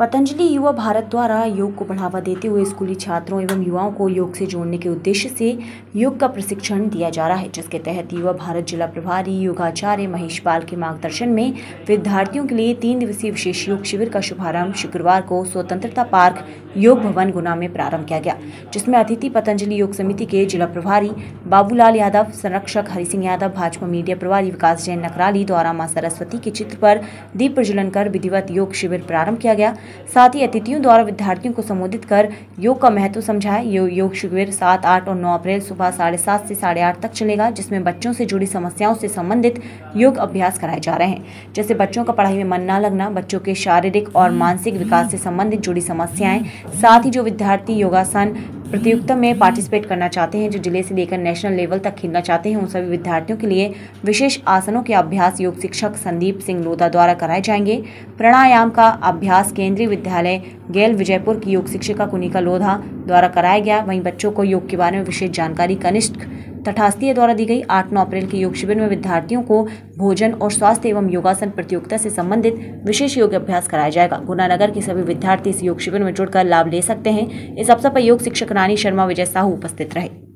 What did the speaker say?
पतंजलि युवा भारत द्वारा योग को बढ़ावा देते हुए स्कूली छात्रों एवं युवाओं को योग से जोड़ने के उद्देश्य से योग का प्रशिक्षण दिया जा रहा है, जिसके तहत युवा भारत जिला प्रभारी योगाचार्य महेश पाल के मार्गदर्शन में विद्यार्थियों के लिए तीन दिवसीय विशेष योग शिविर का शुभारंभ शुक्रवार को स्वतंत्रता पार्क योग भवन गुना में प्रारंभ किया गया, जिसमें अतिथि पतंजलि योग समिति के जिला प्रभारी बाबूलाल यादव, संरक्षक हरि सिंह यादव, भाजपा मीडिया प्रभारी विकास जैन नकराली द्वारा माँ सरस्वती के चित्र पर दीप प्रज्वलन कर विधिवत योग शिविर प्रारंभ किया गया। साथ ही अतिथियों द्वारा विद्यार्थियों को संबोधित कर योग का महत्व समझाया। यो, योग शिविर सात आठ और नौ अप्रैल सुबह साढ़े सात से साढ़े आठ तक चलेगा जिसमें बच्चों से जुड़ी समस्याओं से संबंधित योग अभ्यास कराए जा रहे हैं। जैसे बच्चों का पढ़ाई में मन न लगना बच्चों के शारीरिक और मानसिक विकास से संबंधित जुड़ी समस्याएँ साथ ही जो विद्यार्थी योगासन प्रतियोगिता में पार्टिसिपेट करना चाहते हैं, जो ज़िले से लेकर नेशनल लेवल तक खेलना चाहते हैं, उन सभी विद्यार्थियों के लिए विशेष आसनों के अभ्यास योग शिक्षक संदीप सिंह लोधा द्वारा कराए जाएँगे। प्राणायाम का अभ्यास केंद्रीय विद्यालय गैल विजयपुर की योग शिक्षिका कुनिका लोधा द्वारा कराया गया। वहीं बच्चों को योग के बारे में विशेष जानकारी, कनिष्ठ तटास्तीय द्वारा दी गई आठ नौ अप्रैल के योग शिविर में विद्यार्थियों को भोजन और स्वास्थ्य एवं योगासन प्रतियोगिता से संबंधित विशेष योग अभ्यास कराया जाएगा। गुनानगर के सभी विद्यार्थी इस योग शिविर में जुड़कर लाभ ले सकते हैं। इस अवसर पर योग शिक्षक रानी शर्मा, विजय साहू उपस्थित रहे।